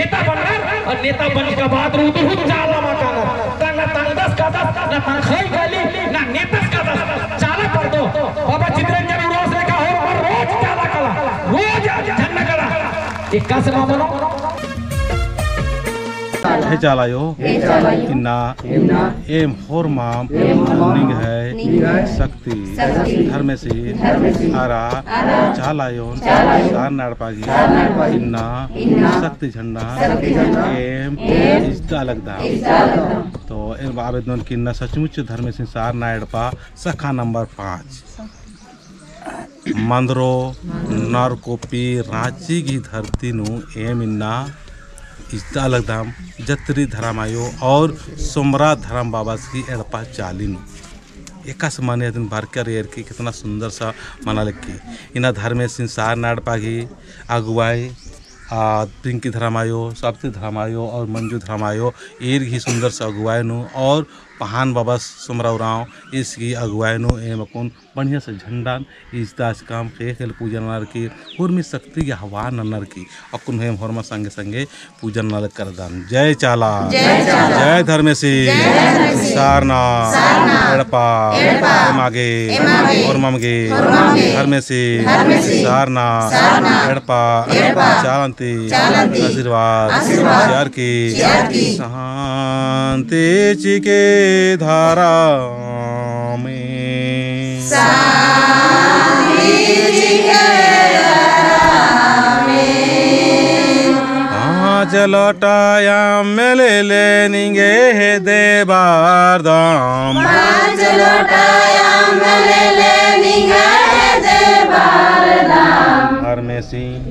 नेता बनणार और नेता बन के बाद रू तो चाला माकाना ना तांगदस का दस, ना खाई गली, ना नेतस का दस। चाला कर दो। बाबा चित्रंजन रोज देखा हो और रोज चाला कला, रोज झंडा कला। इक्का से मामलो हे चालायो इन्ना, एम होरमाम निंग है, शक्ति। धर्मसी आरा चालायोन सार नाड़पागी इन्ना, शक्ति झंडा। एम इज्ता लगदा तो इन आवेदन की न सचमुच धर्म सिंह सार नायड़पा सखा नंबर पाँच। मंदरो, नरकोपी, रांची की धरती नु एम इन्ना इज्ता धाम जत्री धरामायो और सोमरा धराम बाबा की एड़पा चालीन। एक समान दिन भारकर एर की कितना सुंदर सा मना लगी इना धर्मे सिंसार नाड़पागी अगुवाई आ, पिंकी धरामायो, साप्ती धरामायो और मंजू धर्म आयो एर ही सुंदर सा अगुवाई नु और पहान बाबा सुमरा उराव इसकी अगुवाई नु एम कौन बढ़िया से झंडा इस दास काम के खेल पूजन नर की हुर्मी शक्ति की हवा नर की अकुन हेम होरमा संगे संगे पूजन नर कर दान जय चाला। जय धर्मेसी। सारना। एड़पा। एमागे। होरमगे धर्मेसी। सारना। एड़पा। चालंती। आशीर्वाद। चार की। शांति चिके धारा में। आज लौटाया मेले ले निगे हे देवार दाम धर्मेसी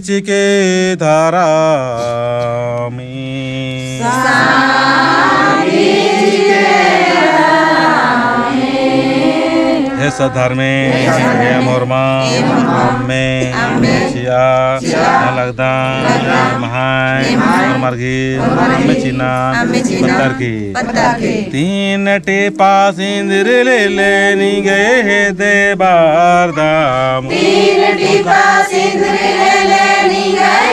चके धारामि हे सधर्मे हे मोरमा में। छिया लगदा महाय तीन टेपा सिंदर ले लेनी गए हे देवार धाम तीन टेपा सिंदर ले लेनी गए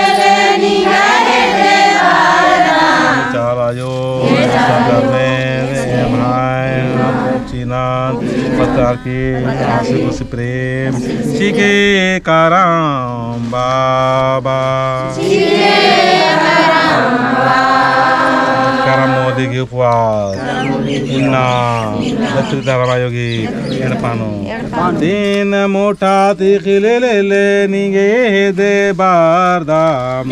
पत्थर की खुशी प्रेम। चिके काराम बाबा। modi gi उपवास। इन्ना दत्तरी धारावायोगी एड़पानो तीन मोटा तिखिले ले ले निगे दे बार दाम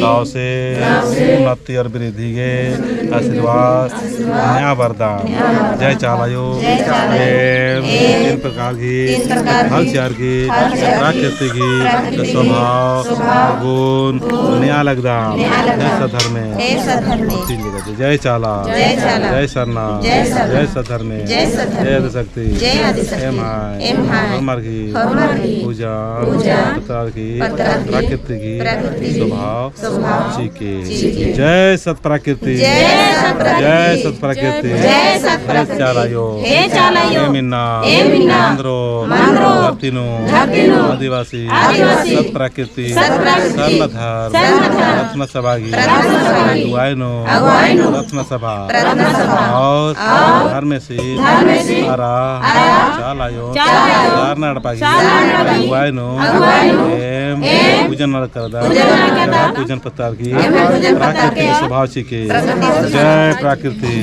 दाव से उन्नति और वृद्धि के आशीर्वाद नया वरदान। जय चालायो। तीन प्रकार की हल चार की प्राकृतिक की स्वभाव गुण नया लगदान जय सधर्म। तीन जगह जय चाला। जय सरना। जय सधर्म। जय माय पूजा। प्रकार की। प्राकृतिक की। स्वभाव। सत प्रकृति जय सत प्रकृति जय सत प्रकृति। चालायो। हे चालायो। हे मिन्ना। हे मिन्ना। मंद्रो। धरतीनु। आदिवासी। आदिवासी। सत प्रकृति। रत्न सभागी रत्न सभा रत्न सभा। और धर्मेशी। अरा। अरा। चालायो। अगुवाइनो अगुवाइनो। एम एम। पूजन करदा। पूजन करदा। पूजन पतार की। प्राकृतिक स्वभाव जय प्रकृति।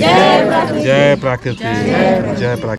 जय प्राकृति। जय प्राकृति।